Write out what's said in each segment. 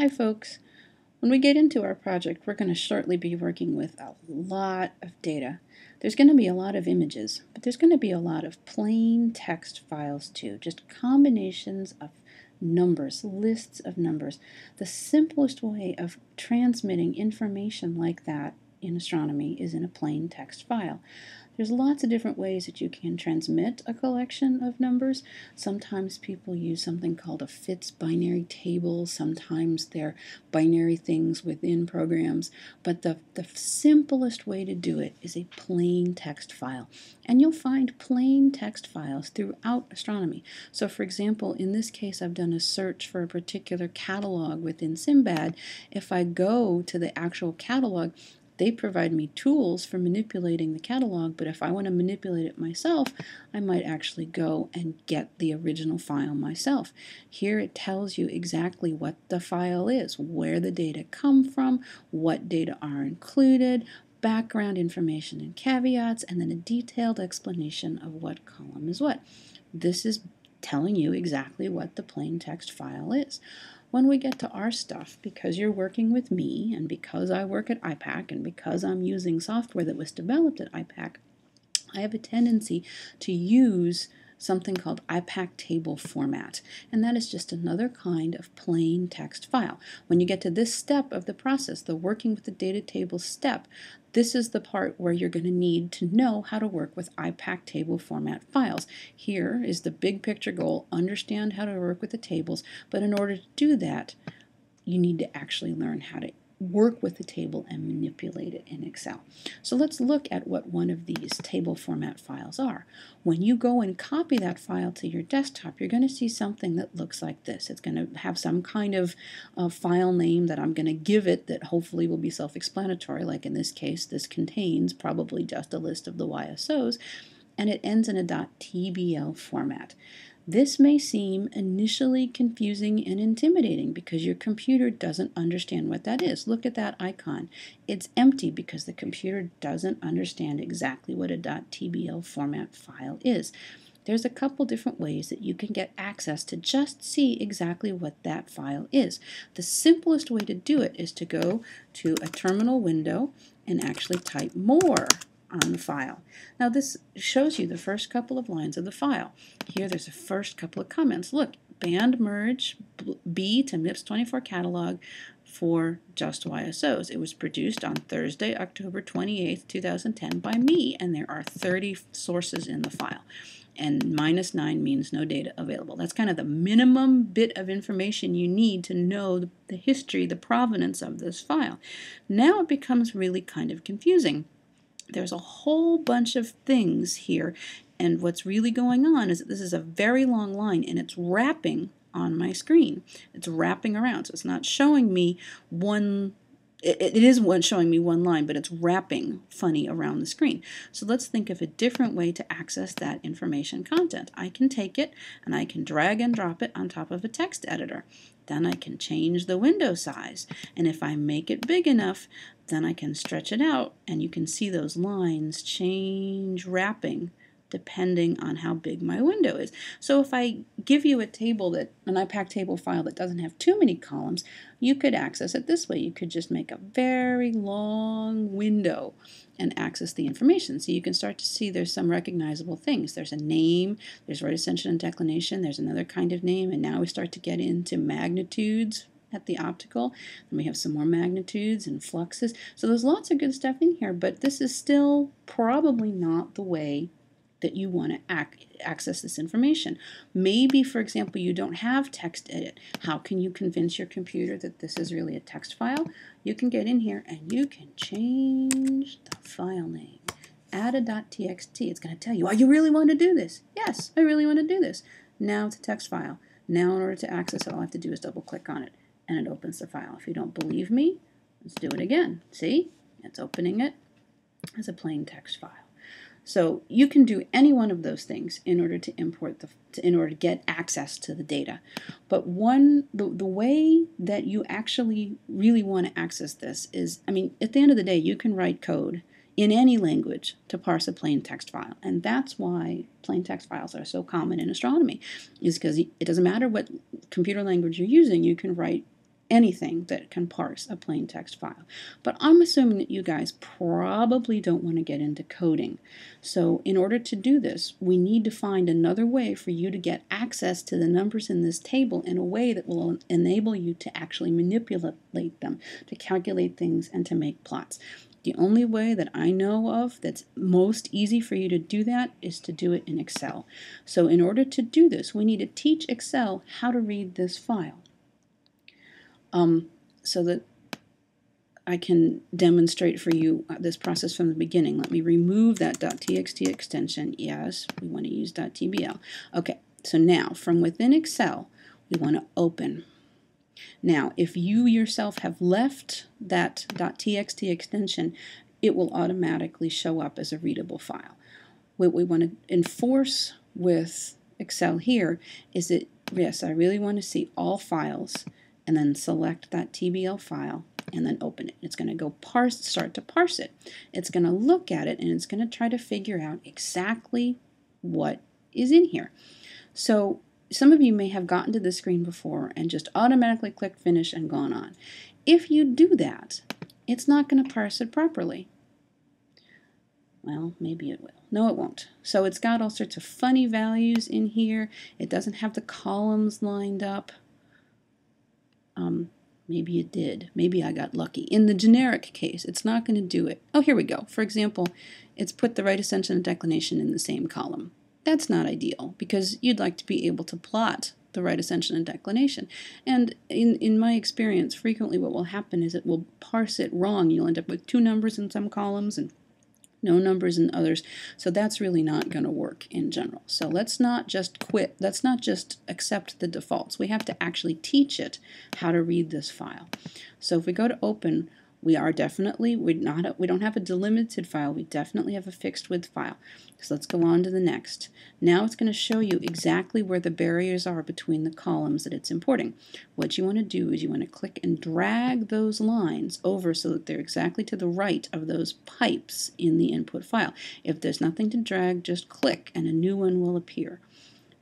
Hi folks. When we get into our project, we're going to shortly be working with a lot of data. There's going to be a lot of images, but there's going to be a lot of plain text files too, just combinations of numbers, lists of numbers. The simplest way of transmitting information like that in astronomy is in a plain text file. There's lots of different ways that you can transmit a collection of numbers. Sometimes people use something called a FITS binary table. Sometimes they're binary things within programs. But the, the simplest way to do it is a plain text file. And you'll find plain text files throughout astronomy. So for example, in this case, I've done a search for a particular catalog within SIMBAD. If I go to the actual catalog, they provide me tools for manipulating the catalog, but if I want to manipulate it myself, I might actually go and get the original file myself. Here it tells you exactly what the file is, where the data come from, what data are included, background information and caveats, and then a detailed explanation of what column is what. This is telling you exactly what the plain text file is when we get to our stuff, because you're working with me and because I work at IPAC and because I'm using software that was developed at IPAC, I have a tendency to use something called IPAC table format, and that is just another kind of plain text file. When you get to this step of the process, the working with the data table step, this is the part where you're going to need to know how to work with IPAC table format files. Here is the big picture goal, understand how to work with the tables, but in order to do that, you need to actually learn how to work with the table and manipulate it in Excel. So let's look at what one of these table format files are. When you go and copy that file to your desktop, you're going to see something that looks like this. It's going to have some kind of uh, file name that I'm going to give it that hopefully will be self-explanatory, like in this case, this contains probably just a list of the YSOs, and it ends in a .tbl format. This may seem initially confusing and intimidating because your computer doesn't understand what that is. Look at that icon. It's empty because the computer doesn't understand exactly what a .tbl format file is. There's a couple different ways that you can get access to just see exactly what that file is. The simplest way to do it is to go to a terminal window and actually type more on the file. Now this shows you the first couple of lines of the file. Here there's a first couple of comments. Look, band merge B to MIPS 24 catalog for Just YSOs. It was produced on Thursday, October 28th, 2010 by me, and there are 30 sources in the file. And minus 9 means no data available. That's kind of the minimum bit of information you need to know the history, the provenance of this file. Now it becomes really kind of confusing there's a whole bunch of things here. And what's really going on is that this is a very long line and it's wrapping on my screen. It's wrapping around. So it's not showing me one it, it is one showing me one line, but it's wrapping funny around the screen. So let's think of a different way to access that information content. I can take it and I can drag and drop it on top of a text editor. Then I can change the window size. And if I make it big enough, then I can stretch it out and you can see those lines change wrapping depending on how big my window is. So if I give you a table that, an IPAC table file that doesn't have too many columns, you could access it this way. You could just make a very long window and access the information. So you can start to see there's some recognizable things. There's a name, there's right ascension and declination, there's another kind of name, and now we start to get into magnitudes at the optical. And we have some more magnitudes and fluxes. So there's lots of good stuff in here, but this is still probably not the way that you want to ac access this information. Maybe, for example, you don't have text edit. How can you convince your computer that this is really a text file? You can get in here and you can change the file name. Add a .txt. It's going to tell you, oh, you really want to do this? Yes, I really want to do this. Now it's a text file. Now in order to access it, all I have to do is double click on it and it opens the file. If you don't believe me, let's do it again. See? It's opening it as a plain text file. So you can do any one of those things in order to import the to, in order to get access to the data. But one the, the way that you actually really want to access this is I mean at the end of the day you can write code in any language to parse a plain text file. And that's why plain text files are so common in astronomy, is because it doesn't matter what computer language you're using, you can write anything that can parse a plain text file. But I'm assuming that you guys probably don't want to get into coding. So in order to do this, we need to find another way for you to get access to the numbers in this table in a way that will enable you to actually manipulate them, to calculate things, and to make plots. The only way that I know of that's most easy for you to do that is to do it in Excel. So in order to do this, we need to teach Excel how to read this file um, so that I can demonstrate for you uh, this process from the beginning. Let me remove that .txt extension. Yes, we want to use .tbl. Okay, so now from within Excel, we want to open. Now, if you yourself have left that .txt extension, it will automatically show up as a readable file. What we want to enforce with Excel here is that, yes, I really want to see all files and then select that TBL file and then open it. It's going to go parse, start to parse it. It's going to look at it and it's going to try to figure out exactly what is in here. So some of you may have gotten to this screen before and just automatically clicked finish and gone on. If you do that, it's not going to parse it properly. Well, maybe it will. No, it won't. So it's got all sorts of funny values in here. It doesn't have the columns lined up. Um, maybe it did. Maybe I got lucky. In the generic case, it's not going to do it. Oh, here we go. For example, it's put the right ascension and declination in the same column. That's not ideal because you'd like to be able to plot the right ascension and declination. And in, in my experience, frequently what will happen is it will parse it wrong. You'll end up with two numbers in some columns and no numbers in others. So that's really not going to work in general. So let's not just quit. Let's not just accept the defaults. We have to actually teach it how to read this file. So if we go to open, we are definitely, we not we don't have a delimited file, we definitely have a fixed width file. So let's go on to the next. Now it's going to show you exactly where the barriers are between the columns that it's importing. What you want to do is you want to click and drag those lines over so that they're exactly to the right of those pipes in the input file. If there's nothing to drag, just click and a new one will appear.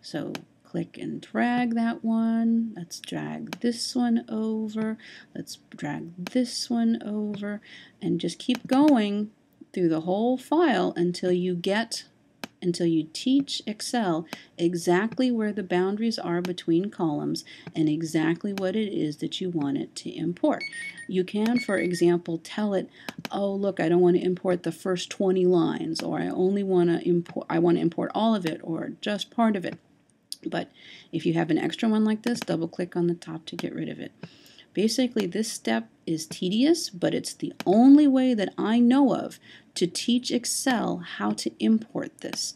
So click and drag that one. Let's drag this one over. Let's drag this one over and just keep going through the whole file until you get until you teach Excel exactly where the boundaries are between columns and exactly what it is that you want it to import. You can, for example, tell it, oh, look, I don't want to import the first 20 lines, or I only want to import, I want to import all of it, or just part of it. But if you have an extra one like this, double click on the top to get rid of it. Basically, this step is tedious, but it's the only way that I know of to teach Excel how to import this.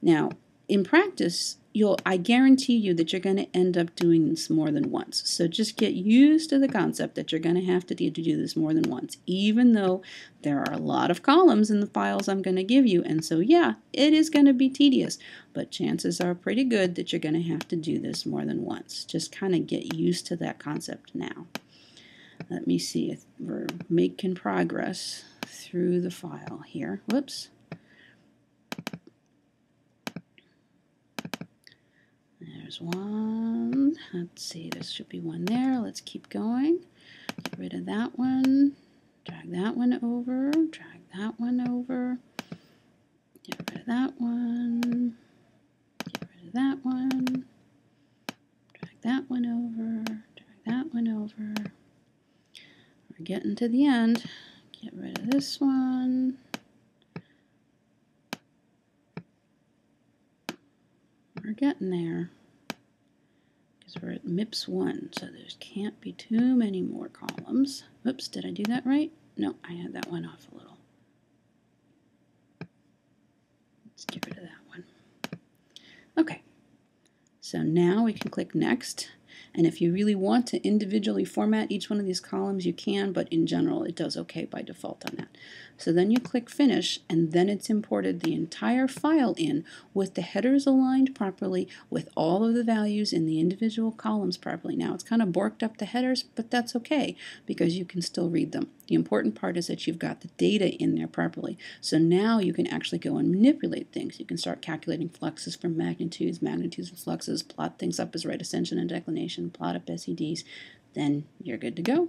Now, in practice, you'll I guarantee you that you're going to end up doing this more than once. So just get used to the concept that you're going to have to do, to do this more than once, even though there are a lot of columns in the files I'm going to give you. And so yeah, it is going to be tedious, but chances are pretty good that you're going to have to do this more than once. Just kind of get used to that concept now. Let me see if we're making progress through the file here. Whoops. There's one. Let's see, there should be one there. Let's keep going. Get rid of that one. Drag that one over. Drag that one over. Get rid of that one. Get rid of that one. Drag that one over. Drag that one over. We're getting to the end. Get rid of this one. We're getting there at MIPS 1, so there can't be too many more columns. Oops, did I do that right? No, I had that one off a little. Let's get rid of that one. Okay, so now we can click Next. And if you really want to individually format each one of these columns, you can, but in general, it does okay by default on that. So then you click Finish, and then it's imported the entire file in with the headers aligned properly, with all of the values in the individual columns properly. Now, it's kind of borked up the headers, but that's okay, because you can still read them. The important part is that you've got the data in there properly. So now you can actually go and manipulate things. You can start calculating fluxes from magnitudes, magnitudes and fluxes, plot things up as right ascension and declination, plot up SEDs, then you're good to go.